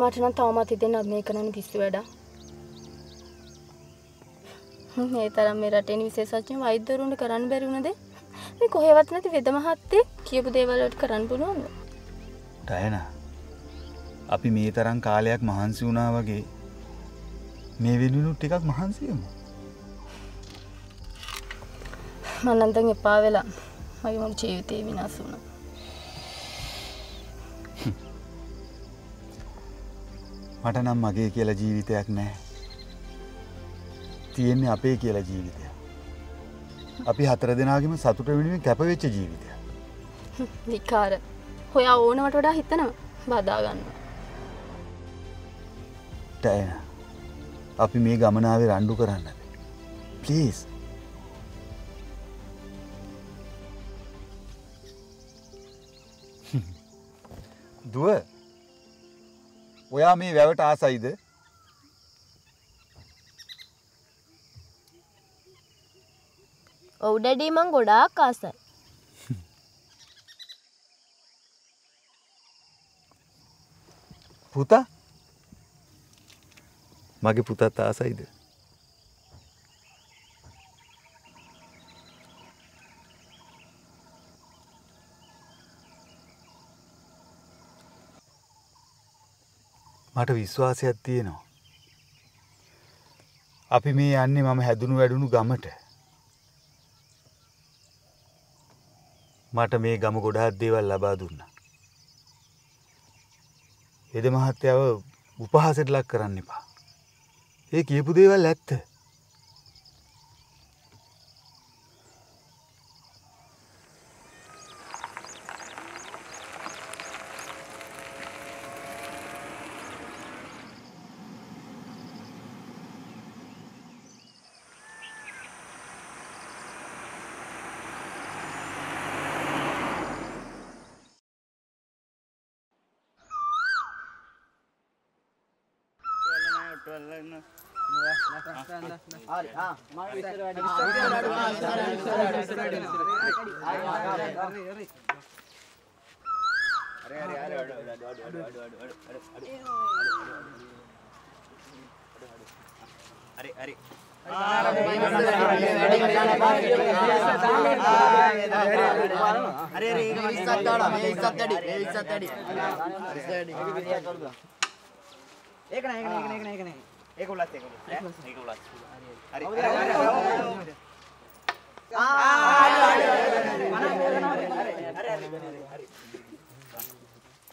මට නම් තවමත් හිතෙන්නේ අපි මේ කරන පිස්සු වැඩක්. මේ තරම් මේ රටේ විශේෂඥ වෛද්‍යවරුන්ට කරන්න බැරි වුණද? මේ කොහෙවත් නැති වෙද මහත්තයෙක් කියපු දේවල් වලට කරන්න පුළුවන්ද? ඩයන අපි මේ තරම් කාලයක් මහන්සි වුණා වගේ මේ වෙනුණු ටිකක් මහන්සියමු. මම නම් දැන් එපා වෙලා මගේ මුළු ජීවිතේ විනාශ වුණා. මට නම් මගේ කියලා ජීවිතයක් නෑ. තියෙන්නේ අපේ කියලා ජීවිතය. අපි හතර දෙනාගේම සතුට වෙනුවෙන් කැපවෙච්ච ජීවිතය. විකාර. හොයා ඕනවට වඩා හිතනවා බදාගන්න. ටයන අපි මේ ගමනාවේ රණ්ඩු කරන්නද. පලීස්. දුව ඔයා මේ වැවට ආසයිද? ඔව් ඩැඩී මං ගොඩාක් ආසයි. පුතා? මගේ පුතත් ආසයිද මට විශ්වාසයක් තියෙනවා අපි මේ යන්නේ මම හැදුණු වැඩුණු ගමට මට මේ ගම ගොඩාක් දේවල් ලබා දුන්නා හෙද මහත්තයාව උපහාසයට ලක් කරන්න එපා. ඒ කියපු දේවල් ඇත්ත. අරේ අරේ ඒක 20ක් දාලා මේ 20ක් වැඩි මේ 20ක් වැඩි 20 වැඩි ඒක නෑ ඒක නෑ ඒක නෑ ඒක නෑ ඒක උලත් ඒක උලත් ඒක උලත් හරි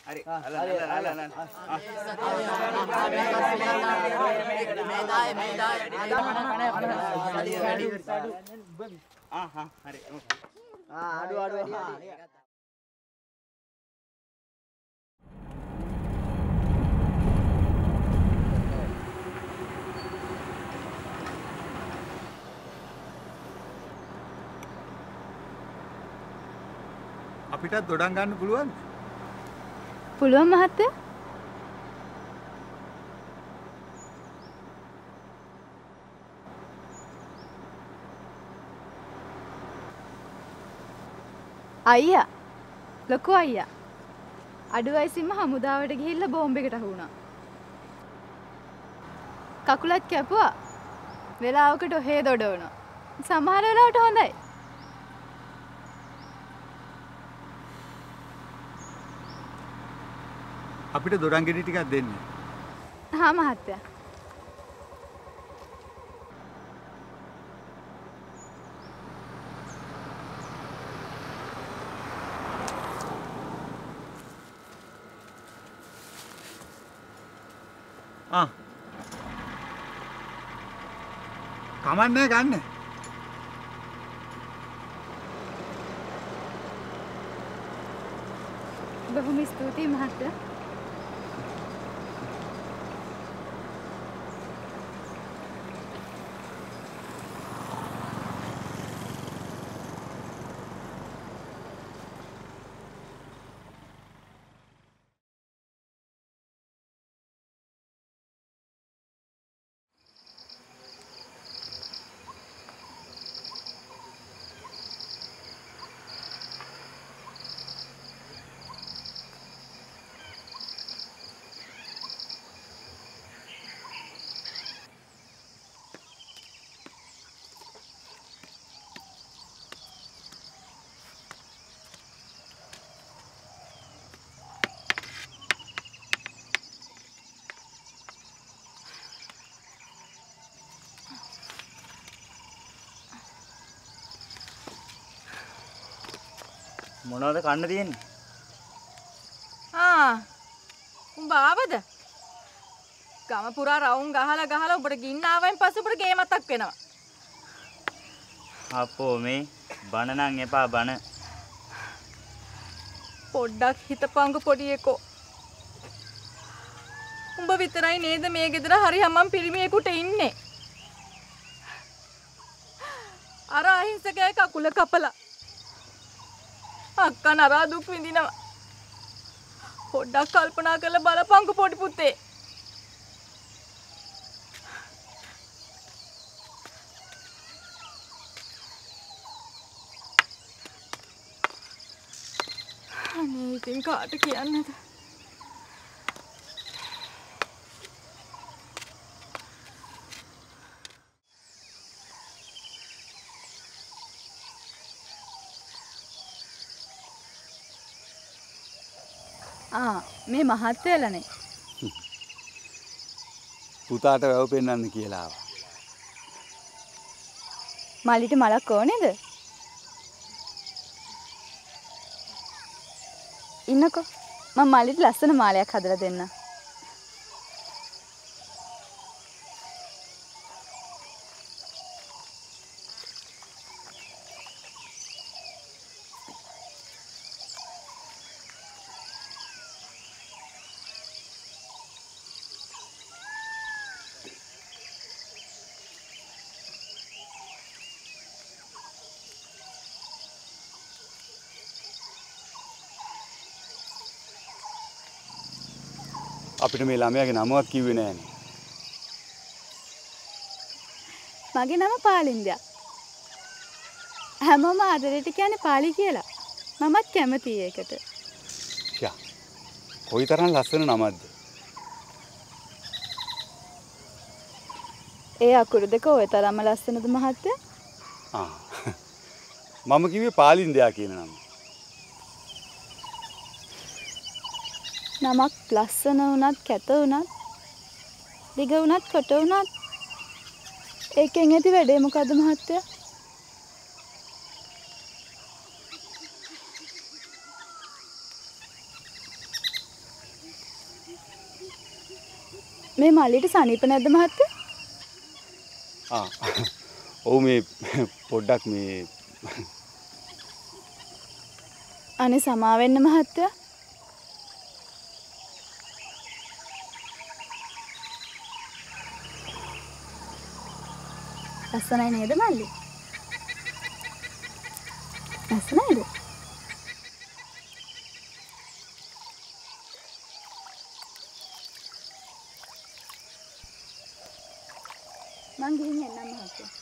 හරි අල අල අල අල මේ දාය මේ දාය ආ හා හරි ආ අඩු අඩු වැඩි අපිටත් දොඩන් ගන්න පුළුවන් පුළුවන් මහත්තයා? අයියා ලොකු අයියා අඩු වයසින්ම හමුදාවට ගිහිල්ලා බෝම්බෙකට අහු වුණා. කකුලත් කැපුවා. වෙලාවකට ඔහේ දොඩවනවා. සමහර වෙලාවට හොඳයි. අපිට දොඩන් ගෙඩි ටිකක් දෙන්න. හා මහත්තයා. ආ. කමන්නේ ගන්න. බොහොම ස්තුතියි මහත්තයා. මොනවද කන්න තියෙන්නේ? ආ උඹ ආවද? ගම පුරා රවුම් ගහලා ගහලා උඹට ගින්න ආවෙන් පස්සේ උඹට ගේ මතක් වෙනවා. අපෝ මේ බන නම් එපා බන. පොඩ්ඩක් හිතපංගු පොඩි එකෝ. උඹ විතරයි නේද මේ ගෙදර හරි හමම් පිරිමියෙකුට ඉන්නේ. අර අහිංසකයා කකුල කපලා. අක්කා නරා දුක් විඳිනවා. පොඩ්ඩක් කල්පනා කරලා බලපංගු පොඩි පුතේ. අනේ ඉතින් කාට කියන්නද? මේ මහත්තයලනේ පුතාට වැව පෙන්වන්න කියලා ආවා. මලිට මලක් ඕනේද? ඉන්නකෝ මම මලිට ලස්සන මාලයක් හදලා දෙන්න. අපිට මේ ළමයාගේ නමවත් කිව්වේ නෑනේ. මගේ නම පාලින්දයා. හැමෝම ආදරයට කියන්නේ පාලි කියලා. මමත් කැමතියි ඒකට. ෂා. කොයිතරම් ලස්සන නමක්ද? ඒ අකුරු දෙක ওই තරම්ම ලස්සනද මහත්තයා? ආ. මම කිව්වේ පාලින්දයා කියන නම. නමක් ලස්සන වුණත් කැත වුණත් දිග වුණත් කොට වුණත් ඒකෙන් ඇති වැඩේ මොකද්ද මහත්තයා? මේ මල්ලිට සනීප නැද්ද මහත්තයා? ආ. ඔව් මේ පොඩ්ඩක් මේ අනේ සමාවෙන්න මහත්තයා. ලස්සනයි නේද මල්ලි? ලස්සනයිද? මං ගිහින් එන්නම් මහත්තයා.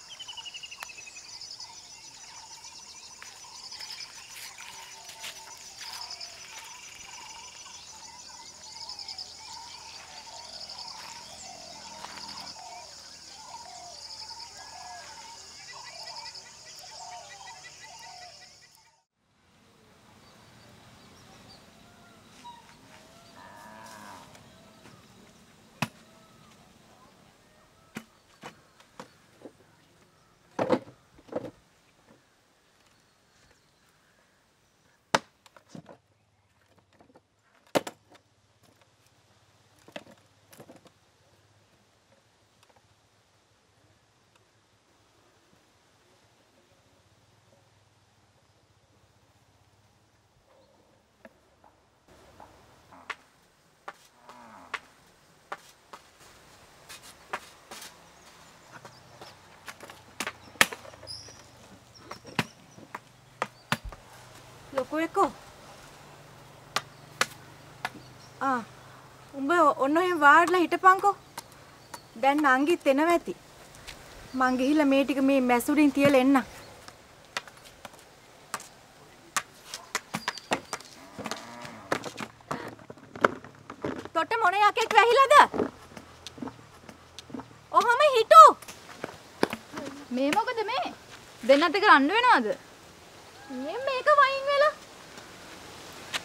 ලොකු එකෝ. ආ උඹ ඔන්න ඔහෙන් වාඩිලා හිටපන්කෝ. දැන් නංගිත් එනවා ඇති. මං ගිහිල්ලා මේ ටික මේ මැසුරින් තියලා එන්නම්. තොට මොන යකෙක් වැහිලාද? ඔහම හිටු. මේ මොකද මේ? දෙන්නත් එක රණ්ඩු වෙනවද? මේ වෙලා.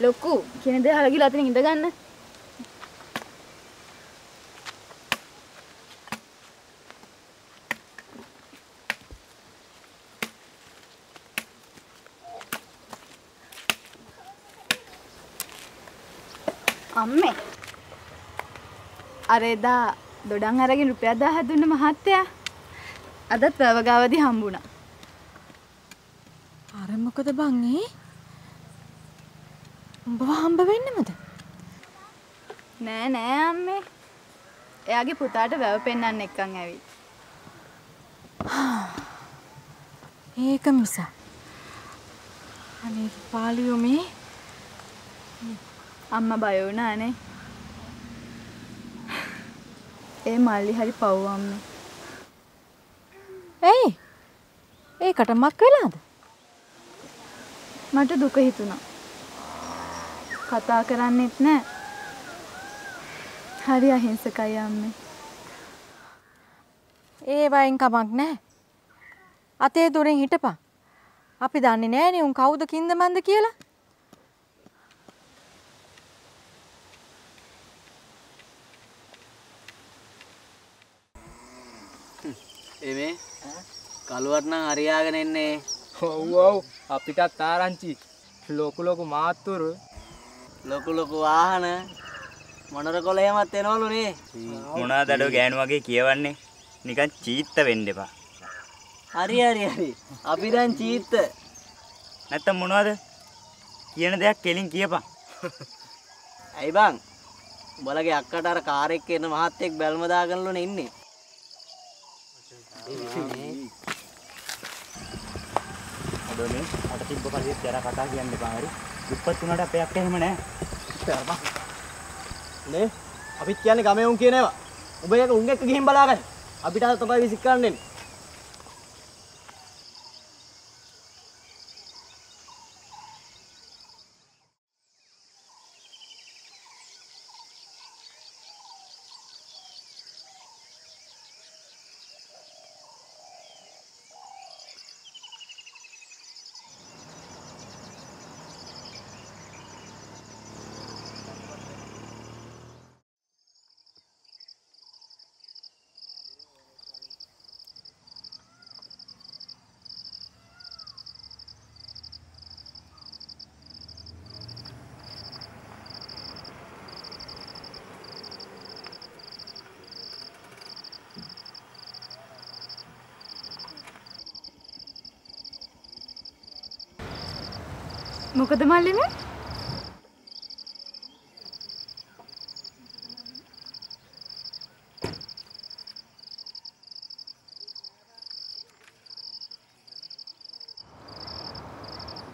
ලොකු කියන දේ අහලා ගිහලා අතනින් ඉඳ ගන්න. අම්මේ අර එදා දොඩන් අරගෙන රුපියල් 1000 දුන්න මහත්තයා අදත් වැවගාවදී හම්බුණා. අර මොකද බං ඒ? උඹව හම්බ වෙන්නමද? නෑ නෑ අම්මේ. එයාගේ පුතාට වැව පෙන්වන්න එක්කන් ඇවිත්. ඒක මිස. අනේ පාලියෝ මේ අම්මා බය වුණානේ. ඒ මල්ලි හරි පව් අම්මේ. ඇයි? ඒකට මක් වෙලාද? මට දුක හිතුණා. කතා කරන්නෙත් නෑ. හරි අහිංසකයි අම්මේ. ඒ වයින් කමක් නැහැ. අතේ දුරින් හිටපන්. අපි දන්නේ නෑනේ උන් කවුද කින්ද මන්ද කියලා. එමේ කළුවට නම් හරියාගෙන එන්නේ ඔව් ඔව් අපිටත් ආරංචි ලොකු ලොකු මාත්තුරු ලොකු ලොකු වාහන. මොනර කොළ එහෙමත් එනවලු නේ මොනාද අඩෝ ගෑනු වගේ කියවන්නේ. නිකන් චීත්ත වෙන්න එපා. හරි හරි හරි. අපි දැන් චීත්ත. නැත්තම් මොනවද? කියන දෙයක් කෙලින් කියපන්. ඇයි බං? උඹලගේ අක්කට අර කාර් එක්ක එන මහත්තයෙක් බැල්ම දාගෙනලුනේ ඉන්නේ. අඩෝ මේ අට තිබ්බ පරිදි තේර කතා කියන්න එපා හරි. දුප්පත් උනාට අපේ අක්ක එහෙම නැහැ. නේ? අපිත් කියන්නේ ගමේ උන් කියන ඒවා. උඹ ඒක උන් එක්ක ගිහින් බලාගන්න අපිට අද තමයි විසික් කරන්න එන්නේ මොකද මල්ලිනේ?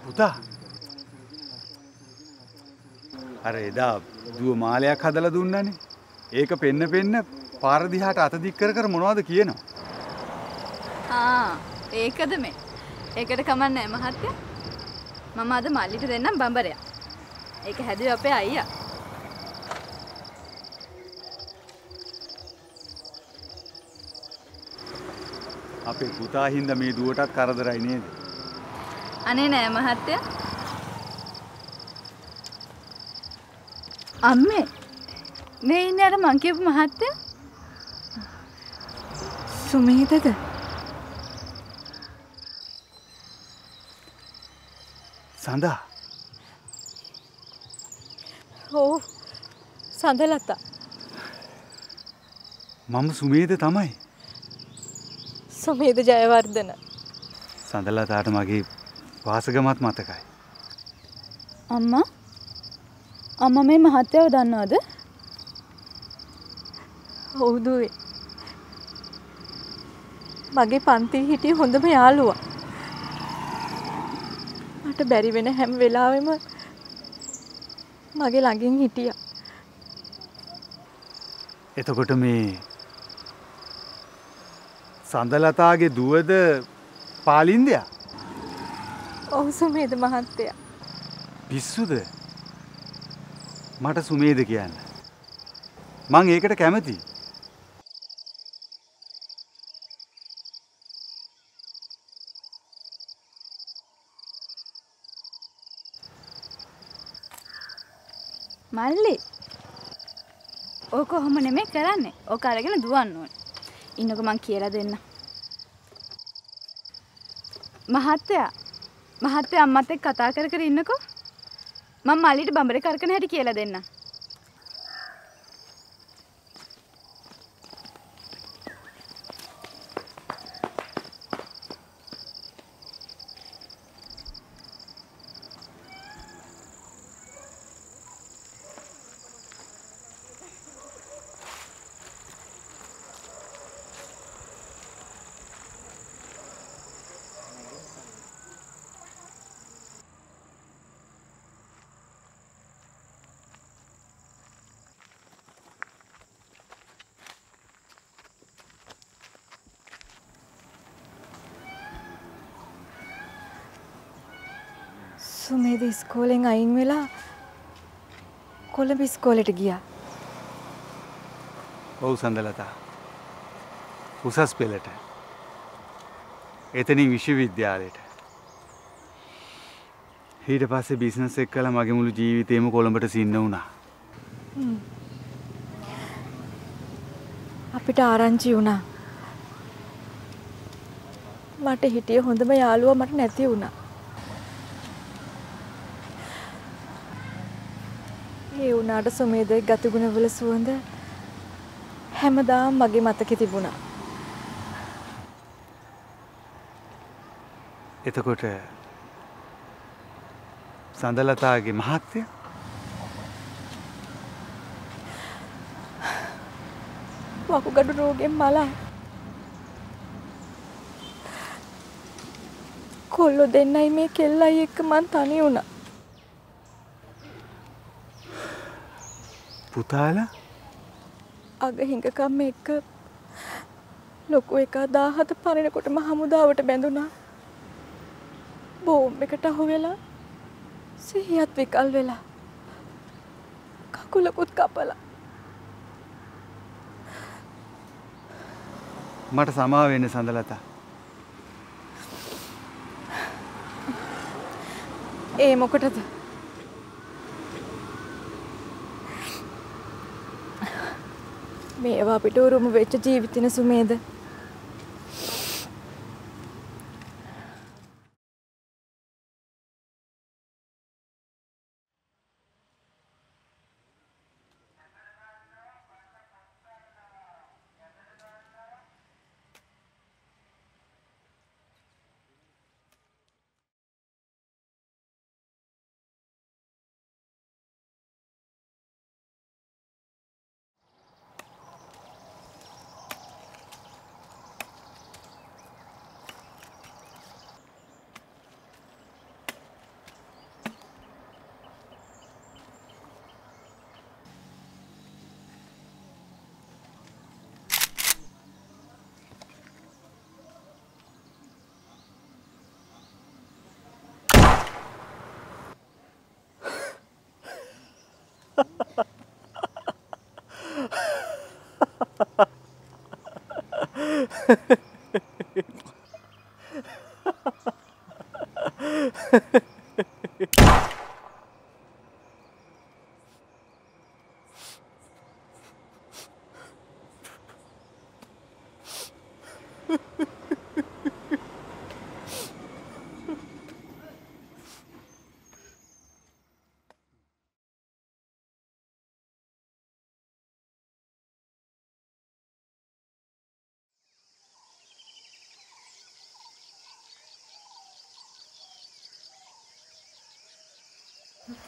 පුතා අර එදා දුව මාලයක් හදලා දුන්නනේ. ඒක පෙන්න පෙන්න පාර දිහාට අත දික් කර කර මොනවද කියනවා? ආ ඒකද මේ. ඒකට කමන්නේ මහත්තයා. මම අද මල්ලිට දෙන්නම් බඹරයක්. ඒක හැදුවේ අපේ අයියා. අපේ පුතා හින්දා මේ දුවටත් කරදරයි නේද? අනේ නෑ මහත්තයා. අම්මේ මේ ඉන්නේ අර මං කියපු මහත්තයා? සුමේදද? සඳහා ඔව්. සඳලතා. මම සුමේද තමයි. සුමේද ජයවර්ධන. සඳලතාට මගේ වාසගමත් මතකයි. අම්මා අම්මා මේ මහත්තයව දන්නවද? ඔව් දුවේ. මගේ පන්ති හිටිය හොඳම යාළුවා. මට බැරි වෙන හැම වෙලාවෙම මගේ ළඟින් හිටියා. එතකොට මේ සඳලතාගේ දුවද පාලින්දයා ඔව් සුමේද මහත්තයා. පිස්සුද මට සුමේද කියන්න. මං ඒකට කැමති. මල්ලි. ඕක කොහොම නෙමෙයි කරන්නේ. ඕක අරගෙන දුවන්න ඕනේ. ඉන්නකො මං කියලා දෙන්න. මහත්තයා මහත්තයා අම්මත් එක්ක කතා කර කර ඉන්නකෝ. මම මල්ලිට බඹරේ කරකන හැටි කියලා දෙන්න. සුමේද ඉස්කෝලෙන් අයින් වෙලා කොළඹ ඉස්කෝලෙට ගියා. ඔව් සඳලතා. උසස් පෙළට. එතනින් විශ්වවිද්‍යාලයට. ඊට පස්සේ බිස්නස් එක් කළ මගේ මුළු ජීවිතේම කොළඹට සින්න වුණා. අපිට ආරංචි වුණා. මට හිටිය හොඳම යාළුවා මට නැති වුණා. ඒ වුණාට සුමේදේ ගතිගුණවල සුවඳ හැමදාම මගේ මතකෙ තිබුණා. එතකොට සඳලතාගේ මහත්තය වකුගඩු රෝගෙන් මලා. කොල්ලො දෙන්නයි මේ කෙල්ලයි එක්ක මං තනි වුණා. පුතාලා අග හිඟකම් එක්ක ලොකු එකා දාහත පරෙනකොටම හමුදාවට බැඳුනා. බෝම්බ එකට අහු වෙලා සිහියත් විකල් වෙලා. කකුලකුත් කපලා. මට සමා වෙන්න සඳලතා. ඒ මොකටද? මේවා අපිට උරුම වෙච්ච ජීවිතින සුමේද? Ha ha ha.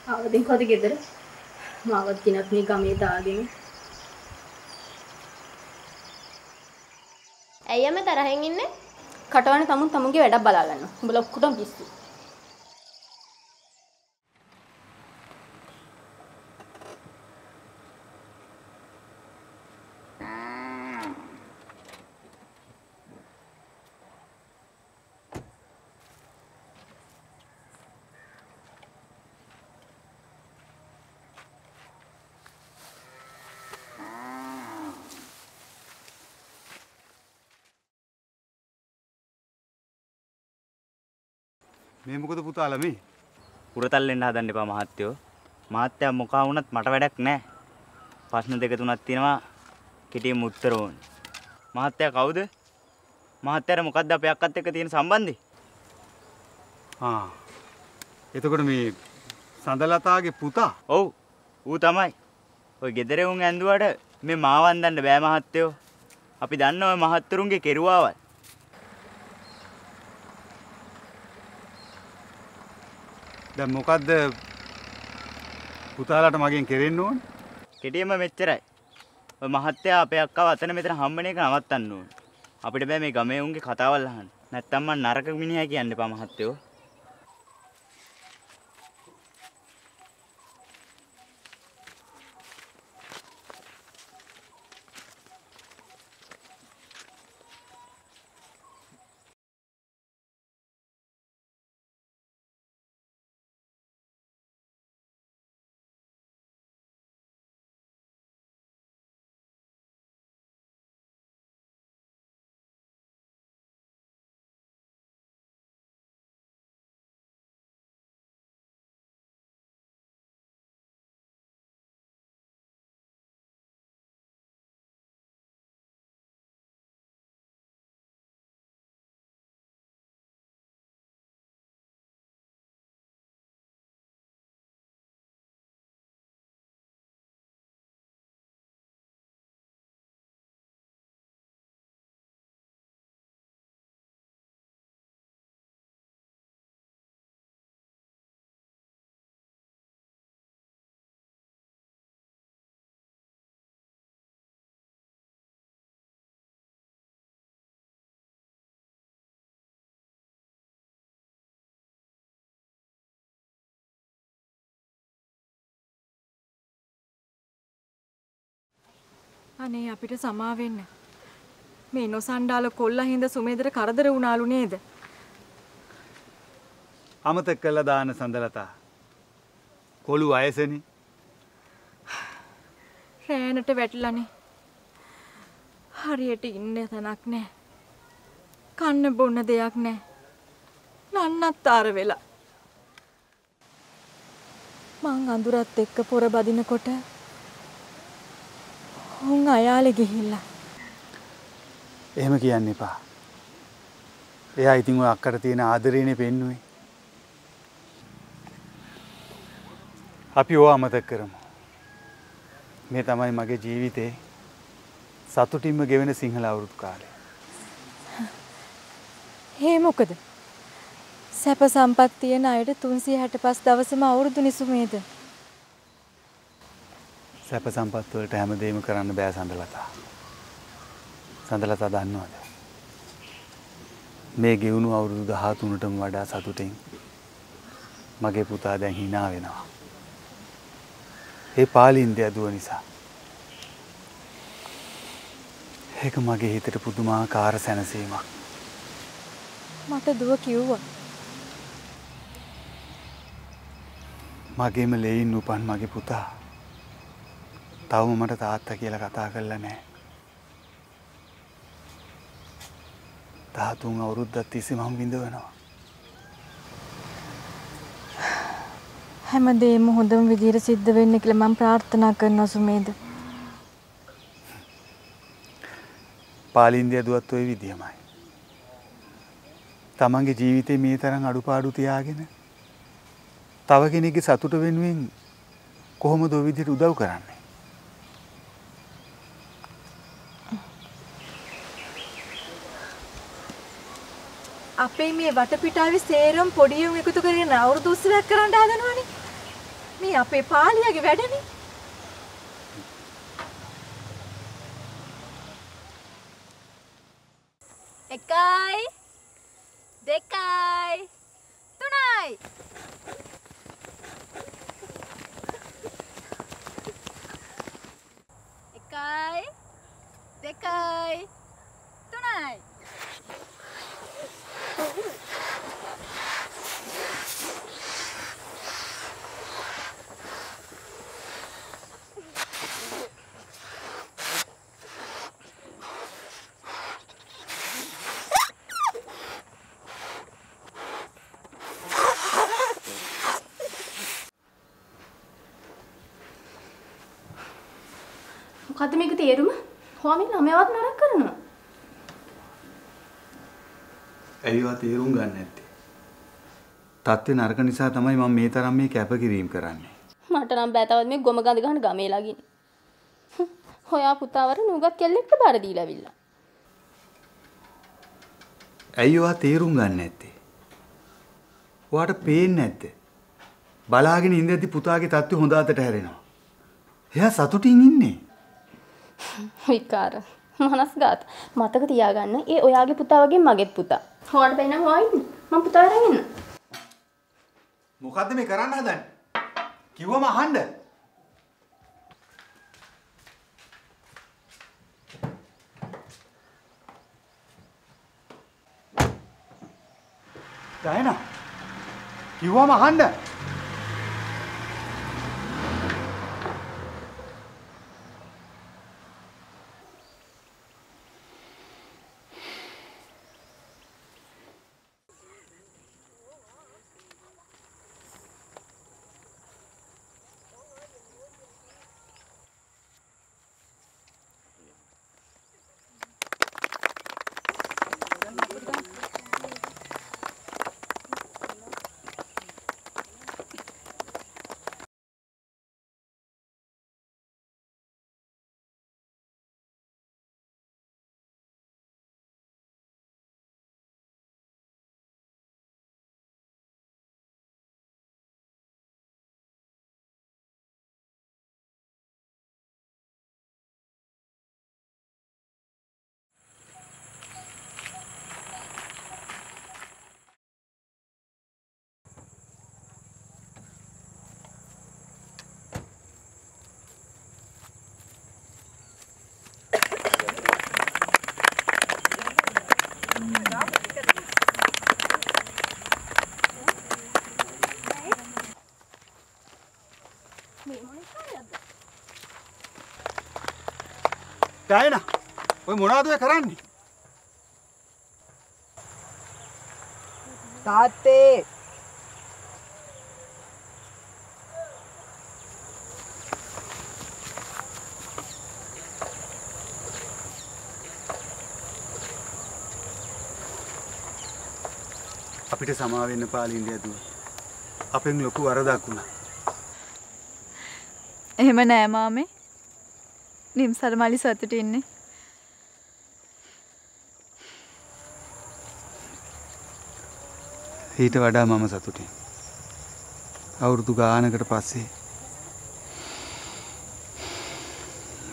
ආවදින් කොද ගෙදර මාවත් කිනත් මේ ගමේ දාගෙන ඇයි අම්ම තරහෙන් ඉන්නේ? කටවන තමුන් තමුන්ගේ වැඩක් බලා ගන්න. උඹලා ඔක්කොටම පිස්සු. මේ මොකද පුතාලා මේ? උරතල්ලෙන්න හදන්න එපා මහත්තයෝ. මහත්තයා මොකා වුණත් මට වැඩක් නැහැ. ප්‍රශ්න දෙක තුනක් තියෙනවා කෙටියෙන් උත්තර ඕන. මහත්තයා කවුද? මහත්තයාට මොකද්ද අපේ අක්කත් එක්ක තියෙන සම්බන්ධය? ආ. එතකොට මේ සඳලතාගේ පුතා ඔව්. ඌ තමයි. ඔය ගෙදර උන් ඇඳුවට මේ මාවන් දන්න බෑ මහත්තයෝ. අපි දන්න ඔය මහත්තුරුන්ගේ කෙරුවාවල්. දැන් මොකද්ද පුතාලාට මගෙන් කෙරෙන්න ඕන? කෙටියෙන්ම මෙච්චරයි. ඔය මහත්තයා අපේ අක්කව අතන මෙතන හම්බෙන එක නවත්තන්න ඕන. අපිට බෑ මේ ගමේ උන්ගේ කතාවල් අහන්න. නැත්තම් මං නරක මිනිහා කියන්න එපා මහත්තයෝ. අනේ අපිට සමා වෙන්න. මේ නොසන්ඩාල කොල්ලා හින්දා සුමේදට කරදර වුණාලු නේද? අමතක කළා දාන සඳලතා. කොළු වයසනේ. රෑනට වැටිලානේ. හරියට ඉන්න තැනක් නැහැ. කන්න බොන්න දෙයක් නැහැ. නන්නත්තර වෙලා. මං අඳුරත් එක්ක පොර බදිනකොට උන් අයාලේ ගිහිල්ලා. එහෙම කියන්න එපා. එයා ඉතින් ඔය අක්කට තියෙන ආදරේනේ පෙන්නුවේ. අපි ඕවා අමතක කරමු. මේ තමයි මගේ ජීවිතේ සතුටින්ම ගෙවෙන සිංහල අවුරුදු කාලය. හේ මොකද? සැප සම්පත් තියෙන අයට 365 දවසම අවුරුදු නිසුමේද? සැප සම්පත් වලට හැමදේම කරන්න බෑ සඳලතා. සඳලතා දන්නවද? මේ ගෙවුණු අවුරුදු 13ටම වඩා සතුටින් මගේ පුතා දැන් hina වෙනවා. ඒ පාලින්දය දුව නිසා. ඒක මගේ හිතට පුදුමාකාර සැනසීමක්. මට දුව කිව්වා. මගේම ලෙයින් උපන් මගේ පුතා. තවම මට තාත්තා කියලා කතා කරලා නෑ. ධාතුන් අවුරුද්දක් තිස්සේ මම විඳවනවා. හැමදේම හොඳම විදිහට සිද්ධ වෙන්න කියලා මම ප්‍රාර්ථනා කරනවා සුමේද. පාලින්දිය දුවත් ඔය විදියමයි. තමන්ගේ ජීවිතේ මේ තරම් අඩුපාඩු තියාගෙන තව කෙනෙක්ගේ සතුට වෙනුවෙන් කොහොමද ඔය විදිහට උදව් කරන්නේ? අපේ මේ වටපිටාවේ සේරම පොඩියුම් එකතු කරගෙන අවුරුදු උත්සවයක් කරන්න හදනවනේ. මේ අපේ පාලියාගේ වැඩනේ. එකයි දෙකයි තුනයි එකයි දෙකයි තුනයි මොකද්ද මේක තේරුම? හොමින් ළමයාවත් නරක කරනවා. ඇයිවා තේරුම් ගන්න නැත්තේ? තත්ත්වේ නරක නිසා තමයි මම මේ තරම් මේ කැපකිරීම කරන්නේ. මට නම් බෑ තවත් මේ ගොම ගඳ ගන්න ගමේ ළගින්. හොයා පුතාවර නුගත් කෙල්ලෙක්ට බාර දීලා විල්ලා. ඇයිවා තේරුම් ගන්න නැත්තේ? ඔයාට පේන්නේ නැද්ද? බලාගෙන ඉඳද්දි පුතාගේ තත්ත්වය හොඳ අතට හැරෙනවා. එයා සතුටින් ඉන්නේ. විකාර. මනස්ගත. මතක තියාගන්න ඒ ඔයාගේ පුතා වගේ මගේත් පුතා. බැයි නම් හොයා ඉන්න. මම පුතා අරන් එන්න. මොකද්ද මේ කරන්න හදන්නේ? කිව්වම අහන්න. දයනා කිව්වම අහන්න. ටයන ඔය මොනාද ඔය කරන්නේ? තාත්තේ අපිට සමා වෙන්න පාලින්ද ඇදුව. අපෙන් ලොකු වරදක් වුණා. එහෙම නෑ මාමේ. නිම්සර මලි සතුට ඉන්නේ. ඊට වඩා මම සතුටින්. අවුරුදු ගානකට පස්සේ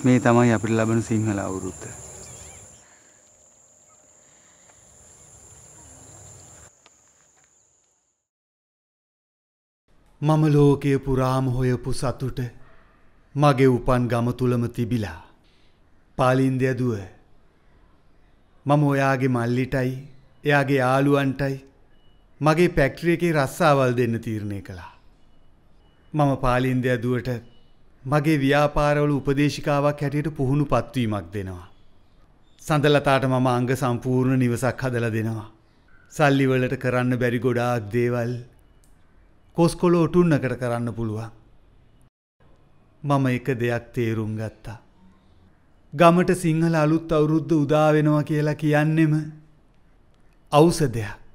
මේ තමයි අපිට ලබන සිංහල අවුරුද්ද. මම ලෝකය පුරාම හොයපු සතුට මගේ උපන් ගම තුළම තිබිලා. පාලින්ද ඇදුව මම ඔයාගේ මල්ලිටයි එයාගේ යාළුවන්ටයි මගේ පැක්ට්‍රිය එකේ රස්සාවල් දෙන්න තීරණය කළා. මම පාලින්ද ඇදුවට මගේ ව්‍යාපාරවල උපදේශිකාවක් හැටියට පුහුණු පත්වීමක් දෙනවා. සඳලතාට මම අංග සම්පූර්ණ නිවසක් හදලා දෙනවා. සල්ලිවලට කරන්න බැරි ගොඩාක් දේවල් කොස්කොල ඔටුන්නකට කරන්න පුළුවන්. මම එක දෙයක් තේරුම් ගත්තා. ගමට සිංහල අලුත් අවුරුද්ධ උදාවෙනවා කියලා කියන්නෙම අවසදයක්.